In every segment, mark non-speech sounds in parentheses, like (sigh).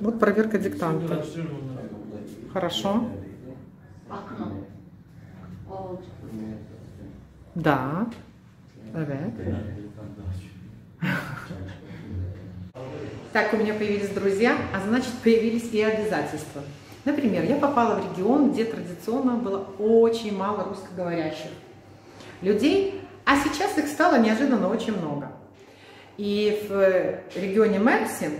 Вот проверка диктанта. Хорошо. Да. Так у меня появились друзья, а значит появились и обязательства. Например, я попала в регион, где традиционно было очень мало русскоговорящих людей, а сейчас их стало неожиданно очень много. И в регионе Мерсин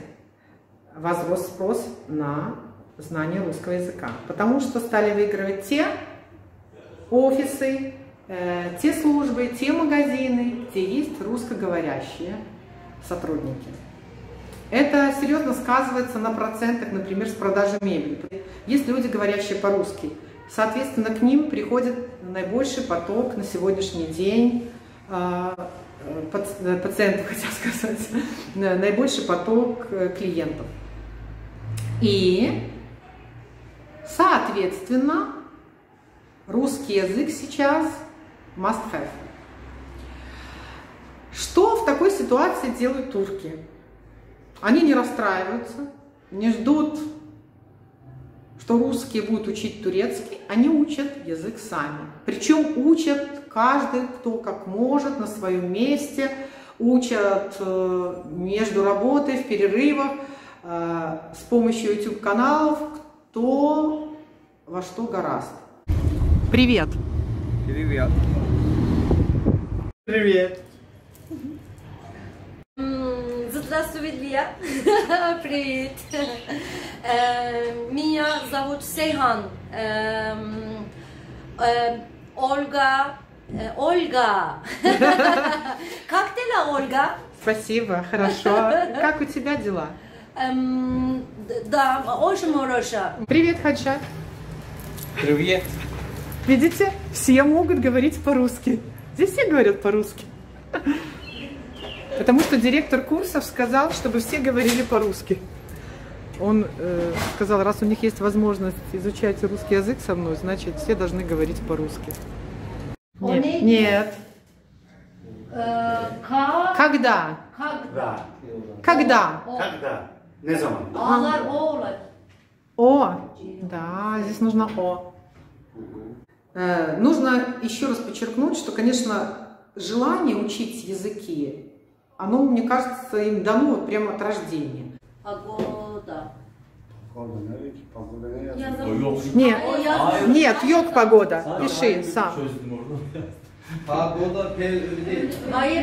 возрос спрос на знание русского языка, потому что стали выигрывать те офисы, э, те службы, те магазины, где есть русскоговорящие сотрудники. Это серьезно сказывается на процентах, например, с продажи мебели. Есть люди, говорящие по-русски, соответственно, к ним приходит наибольший поток на сегодняшний день э, паци- э, пациентов, (laughs) хотел сказать, э, наибольший поток э, клиентов. И, соответственно, русский язык сейчас must have. Что в такой ситуации делают турки? Они не расстраиваются, не ждут, что русские будут учить турецкий, они учат язык сами. Причем учат каждый, кто как может, на своем месте, учат э, между работой, в перерывах, с помощью YouTube-каналов, кто во что гораст. Привет! Привет. Привет. М, Здравствуй, Илья. (laughs) Привет. Э, Меня зовут Сейхан. Эм, э, Ольга. э, Ольга. (laughs) Как дела, Ольга? Спасибо, хорошо. Как у тебя дела? Эм, Да, очень хорошо. Привет, Хаджа. Привет. Видите, все могут говорить по-русски. Здесь все говорят по-русски. Потому что директор курсов сказал, чтобы все говорили по-русски. Он э, сказал, раз у них есть возможность изучать русский язык со мной, значит, все должны говорить по-русски. Нет. Нет. Э. Когда? Когда. Когда? Когда? Ne zaman? Ağlar oğlar. О. Да, здесь нужно О. Э, нужно еще раз подчеркнуть, что, конечно, желание учить языки, оно, мне кажется, им дано вот прямо от рождения. Yazıyor? Yazın. Yok. Нет, O нет, yok погода. Пиши сам. Погода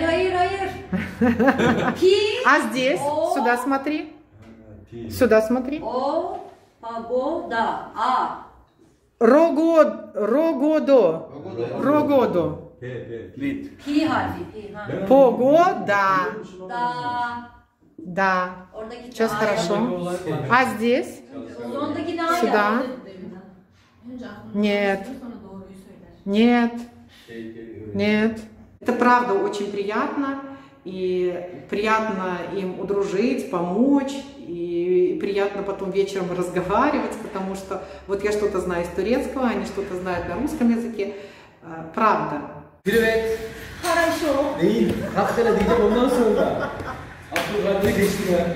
hayır hayır. Pi А здесь? Сюда смотри. Сюда смотри. o pagoda a. Рогод, рогодо. Рогодо. Погода. Да. Oradaki Сейчас хорошо. А здесь? Сюда. Нет. Нет. Нет. Это правда очень приятно. И приятно им удружить, помочь. И приятно потом вечером разговаривать, потому что вот я что-то знаю из турецкого, они что-то знают на русском языке. Э, Правда. Привет. Хорошо. Değil. Hakkıyla diyeceğim ondan sonra. Abdülkadir'i geçti ya.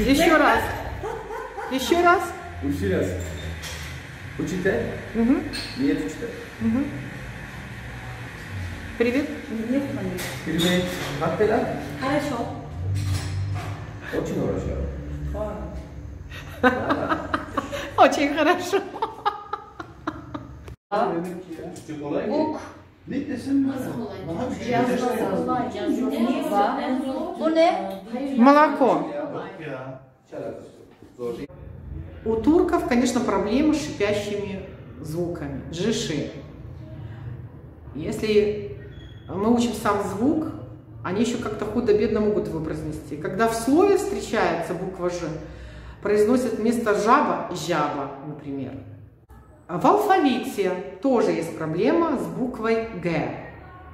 Еще раз. Еще раз. Учи раз. Учите? Мгм. Нет, учите. Мгм. Привет. Привет. Hakkıyla. Хорошо. Очень хорошо. Очень хорошо. Lit desin mi? Bu ne? Молоко. У турков, конечно, проблемы с шипящими звуками, джиши. Если мы учим сам звук, они еще как-то худо-бедно могут его произнести. Когда в слове встречается буква «ж», произносят вместо «жаба» «жаба», например. А В алфавите тоже есть проблема с буквой «г»,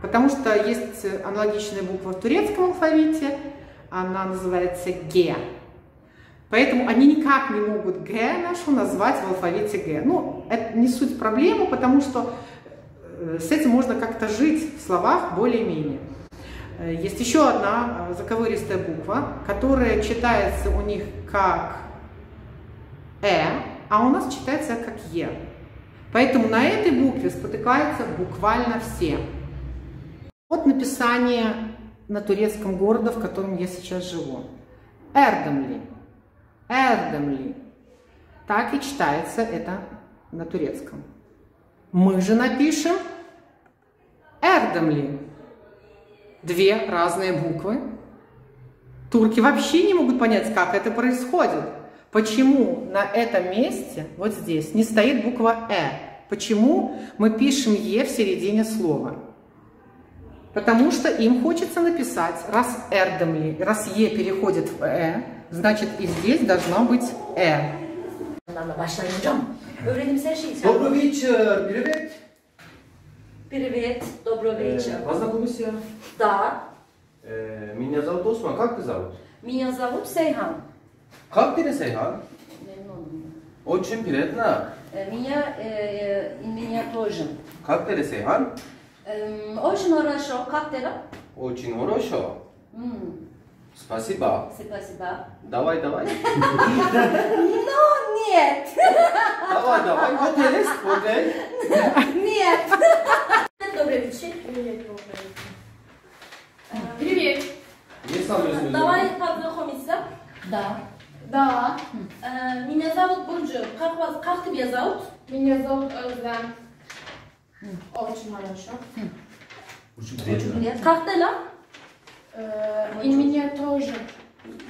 потому что есть аналогичная буква в турецком алфавите, она называется «ге». Поэтому они никак не могут Г нашу назвать в алфавите Г. Ну, это не суть проблемы, потому что с этим можно как-то жить в словах более-менее. Э, Есть еще одна э, заковыристая буква, которая читается у них как «э», а у нас читается как «е». Поэтому на этой букве спотыкаются буквально все. Вот написание на турецком города, в котором я сейчас живу. Эрдемли. Эрдемли. Так и читается это на турецком. Мы же напишем Эрдемли. Две разные буквы. Турки вообще не могут понять, как это происходит. Почему на этом месте, вот здесь, не стоит буква «э»? Почему мы пишем «е» в середине слова? Потому что им хочется написать, раз «эрдемли», раз «е» переходит в «э», значит и здесь должно быть «э». Şeyi Добрый вечер, привет. Привет, добрый вечер. Э, Познакомься. Да, Э, Меня зовут Осман, как ты зовут? меня зовут Сейхан. Как ты, Сейхан? Memnun oldum. Очень приятно. Э, Меня, э, э, меня тоже. Как ты, Сейхан? Эм, Очень хорошо. Как дела? Очень хорошо. М, Спасибо. Спасибо. Давай, давай. Ну, нет. Давай, давай. Вот есть, вот есть. Нет. Вечер. Привет. Давай познакомимся. Да. Да. Э, Меня зовут Бурджу. Как вас, как тебя зовут? Меня зовут Özlem. Очень хорошо. Как дела? Э, И меня тоже.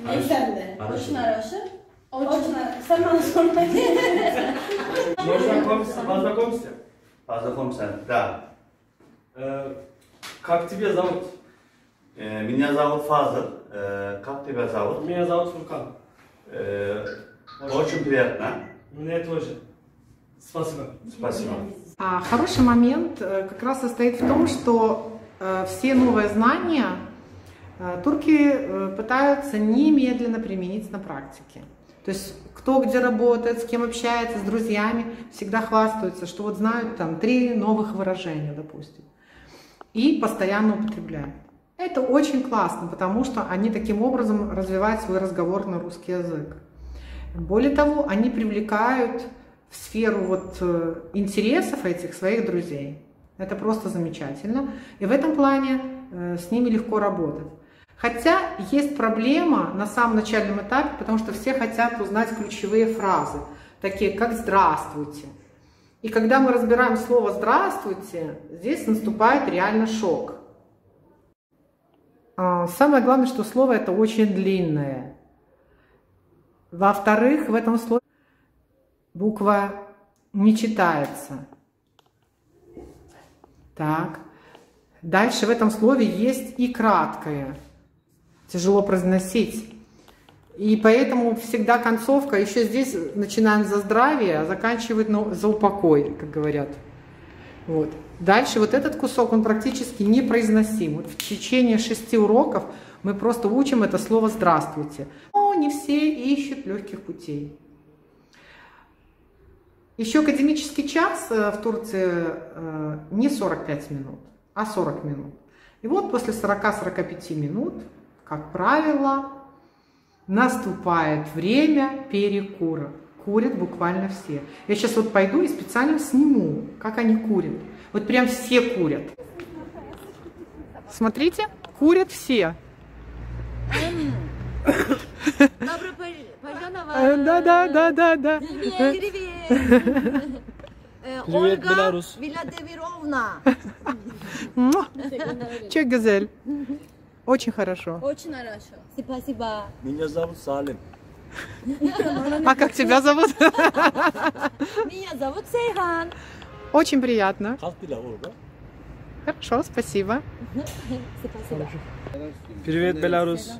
Sen de. Очень хорошо. Очень. Очень хорошо. Sorma. Познакомься, познакомься. Познакомься. Да. Как тебя зовут? Э, Меня зовут Фазыл. Э, Как тебя зовут? Меня зовут Фуркан. Э, Очень приятно. Мне тоже. Спасибо. Спасибо. А хороший момент э, как раз состоит в том, что э, все новые знания э, турки э, пытаются немедленно применить на практике. То есть кто где работает, с кем общается, с друзьями, всегда хвастаются, что вот знают там три новых выражения, допустим, и постоянно употребляют. Это очень классно, потому что они таким образом развивают свой разговорный русский язык. Более того, они привлекают в сферу вот э, интересов этих своих друзей. Это просто замечательно. И в этом плане э, с ними легко работать. Хотя есть проблема на самом начальном этапе, потому что все хотят узнать ключевые фразы, такие как «здравствуйте». И когда мы разбираем слово «здравствуйте», здесь наступает реально шок. А, Самое главное, что слово это очень длинное. Во-вторых, в этом слове буква не читается. Так. Дальше в этом слове есть и краткое. Тяжело произносить. И поэтому всегда концовка, еще здесь начинаем за здравие, а заканчивает ну, за упокой, как говорят. Вот. Дальше вот этот кусок, он практически непроизносим. Вот в течение шести уроков мы просто учим это слово «здравствуйте». Но не все ищут легких путей. Еще академический час э, в Турции э, не 45 минут, а 40 минут. И вот после 40-45 минут, как правило, наступает время перекура. Курят буквально все. Я сейчас вот пойду и специально сниму, как они курят. Вот прям все курят. Смотрите, курят все. Добро пожаловать. Да, да, да, да, да. Привет. Привет, Ольга Беларусь. Че газель. Очень хорошо. Очень хорошо. Спасибо. Меня зовут Салим. А как тебя зовут? Меня зовут Сейхан. Очень приятно. Хорошо, спасибо. Привет, Беларусь.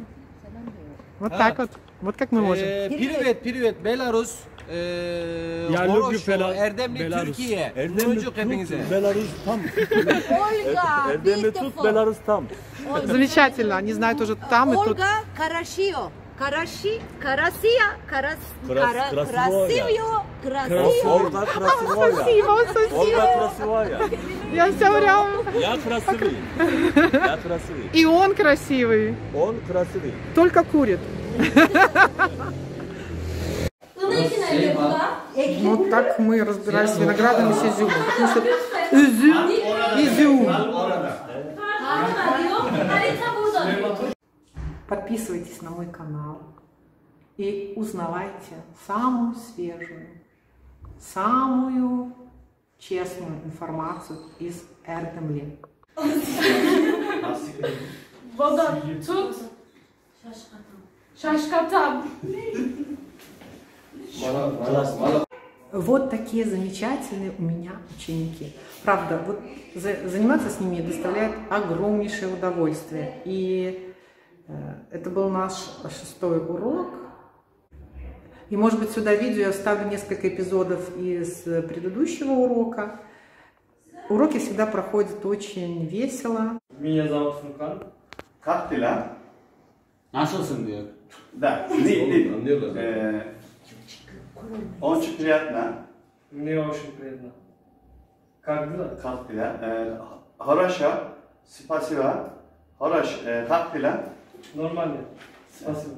Вот так вот. Вот как мы можем. Ee, Privet, Privet, Я Horoşo, люблю Бела- Erdemli, Belarus. Türkiye. Erdemli Çocuk hepinize. Belarus tam. (laughs) Ольга, Erdemli tut, beautiful. Belarus tam. Замечательно. Они знают уже там и тут. Ольга Карашио. Караши, Карасия, Карас, Кара- красивая. Красивая, Красивая. Ольга красивая. Ольга красивая. Я все время. Я красивый. Я красивый. И он красивый, Он красивый. только курит. (laughs) Вот так мы разбирались с виноградом и с изюмом. Потому что изюм, изюм. Подписывайтесь на мой канал и узнавайте самую свежую, самую честную информацию из Эрдемли. Baba tut. Şaşkatan. Вот такие замечательные у меня ученики. Правда, вот за- заниматься с ними доставляет огромнейшее удовольствие. И э, это был наш шестой урок. И, может быть, сюда видео я вставлю несколько эпизодов из предыдущего урока. Уроки всегда проходят очень весело. Меня зовут Фуркан. Как dila? Nasılsın diyor. Да. Ни, ни. Anlıyorlar. Э, Очень приятно. Мне очень приятно. Как дела? Как dila? Э, Хорошо. Спасибо. Хорош. Э, Как dila? Нормально. Спасибо.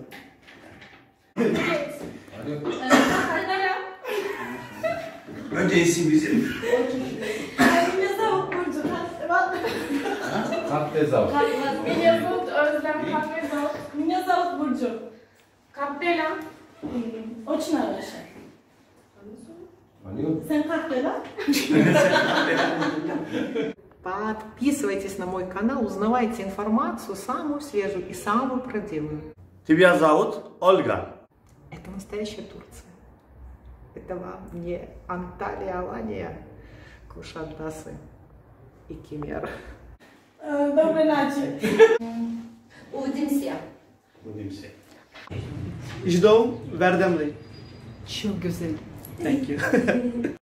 Önce isim bizim. Kalktezal. Меня зовут Özlem Kakvezal. Меня зовут Бурcu. Kaptela. Очень хорошо. Sen Kaptela? Подписывайтесь на мой канал, узнавайте информацию самую свежую и самую правдивую. Тебя зовут Ольга. Это настоящая Турция. Это вам не Анталия, Алания, Кушадасы и Кемер. Доброй ночи. Увидимся. Budimsi. İjdom Verdemli. Çok güzel. Thank you. (laughs)